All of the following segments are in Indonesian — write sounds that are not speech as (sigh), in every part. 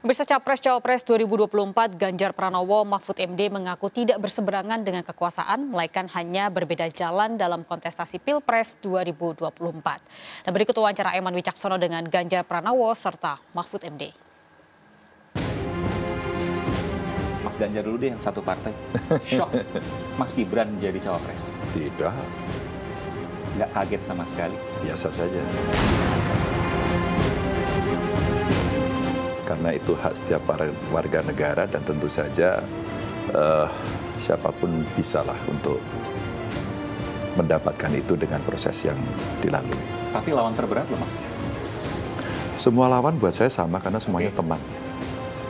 Pemirsa Capres Cawapres 2024 Ganjar Pranowo Mahfud MD mengaku tidak berseberangan dengan kekuasaan, melainkan hanya berbeda jalan dalam kontestasi Pilpres 2024. Dan berikut wawancara Eman Wicaksono dengan Ganjar Pranowo serta Mahfud MD. Mas Ganjar dulu deh yang satu partai. (laughs) Shock Mas Gibran jadi cawapres. Tidak, Nggak kaget sama sekali. biasa saja. Karena itu hak setiap war- warga negara dan tentu saja eh, siapa pun bisalah untuk mendapatkan itu dengan proses yang dilalui. Tapi lawan terberat loh Mas. Semua lawan buat saya sama karena semuanya teman.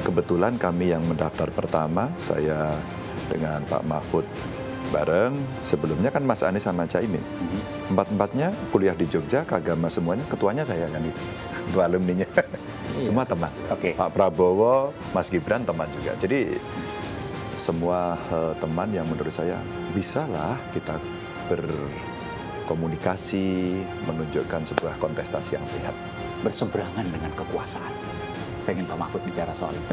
Kebetulan kami yang mendaftar pertama, saya dengan Pak Mahfud bareng. Sebelumnya kan Mas Anies sama Caimin. Empat-empatnya kuliah di Jogja, keagama semuanya, ketuanya saya kan itu. Ketua alumninya. (laughs) Semua teman. Oke. Pak Prabowo, Mas Gibran teman juga. Jadi semua eh, teman yang menurut saya bisalah kita berkomunikasi, menunjukkan sebuah kontestasi yang sehat. Berseberangan dengan kekuasaan. Saya ingin Pak Mahfud bicara soal itu.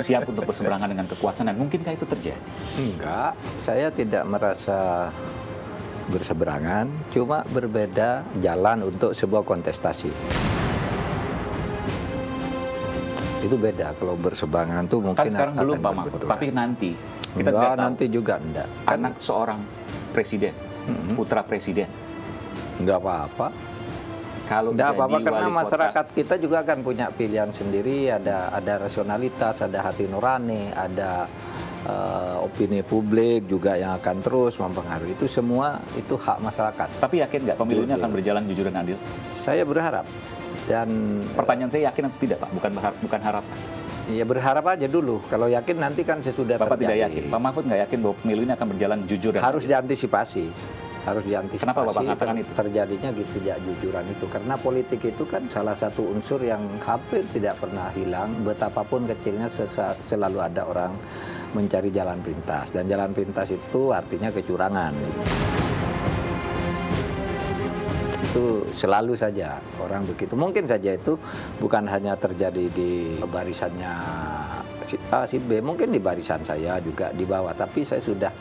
Siap untuk berseberangan dengan kekuasaan dan mungkinkah itu terjadi? Enggak, saya tidak merasa berseberangan, cuma berbeda jalan untuk sebuah kontestasi. Itu beda kalau berseberangan tuh mungkin Kan sekarang belum Pak Mahfud, tapi nanti kita Enggak, tahu. nanti juga enggak. anak seorang presiden, putra presiden. Enggak apa-apa. Kalau Enggak apa-apa karena kota- masyarakat kita juga akan punya pilihan sendiri, ada ada rasionalitas, ada hati nurani, ada eh, opini publik juga yang akan terus mempengaruhi. Itu semua itu hak masyarakat. Tapi yakin nggak pemilunya akan berjalan jujur dan adil? Saya berharap dan Pertanyaan saya yakin atau tidak Pak? Bukan berharap, bukan harapan. Ya berharap aja dulu. Kalau yakin nanti kan sesudah Bapak tidak terjadi. yakin. Pak Mahfud nggak yakin bahwa pemilu ini akan berjalan jujur dan Harus adil? diantisipasi. Harus diantisipasi. Kenapa Bapak mengatakan ter- itu? Terjadinya gitu jujuran itu. Karena politik itu kan salah satu unsur yang hampir tidak pernah hilang. Betapapun kecilnya selalu ada orang mencari jalan pintas. Dan jalan pintas itu artinya kecurangan. Itu selalu saja orang begitu. Mungkin saja itu bukan hanya terjadi di barisannya si A, si B, mungkin di barisan saya juga di bawah. Tapi saya sudah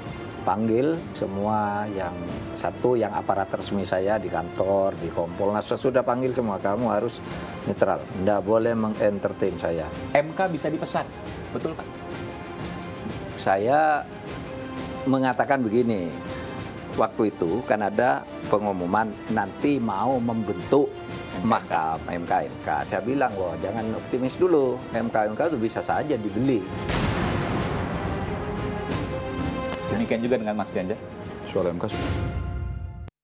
panggil semua yang satu yang aparat resmi saya di kantor, di Kompolnas, saya sudah panggil semua. Kamu harus netral, tidak boleh mengentertain saya. MK bisa dipesan, betul Pak? Saya mengatakan begini, waktu itu kan ada pengumuman nanti mau membentuk mahkam MK MK. Saya bilang, wah jangan optimis dulu, MK MK itu bisa saja dibeli. Demikian juga dengan Mas Ganjar. Soal MK sudah.